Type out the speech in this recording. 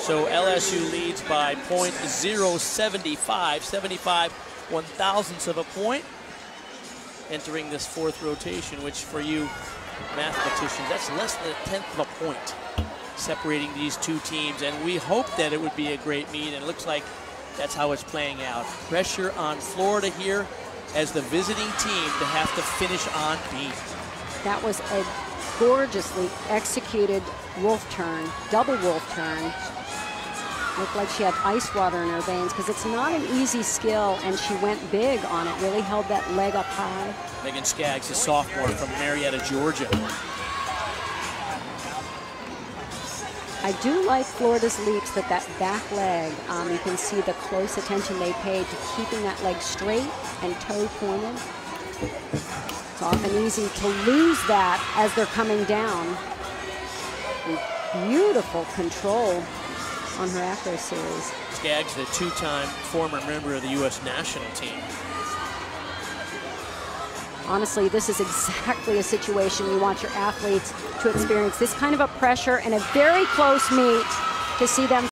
So LSU leads by .075, 75 one thousandths of a point entering this fourth rotation, which for you mathematicians, that's less than a tenth of a point separating these two teams. And we hope that it would be a great meet, and it looks like that's how it's playing out. Pressure on Florida here as the visiting team to have to finish on beam. That was a gorgeously executed wolf turn, double wolf turn. Looked like she had ice water in her veins because it's not an easy skill, and she went big on it, really held that leg up high. Megan Skaggs, a sophomore from Marietta, Georgia. I do like Florida's leaps that that back leg, um, you can see the close attention they paid to keeping that leg straight and toe pointed. It's often easy to lose that as they're coming down. Beautiful control on her acro series. Skaggs, the two-time former member of the U.S. national team. Honestly, this is exactly a situation you want your athletes to experience. This kind of a pressure and a very close meet to see them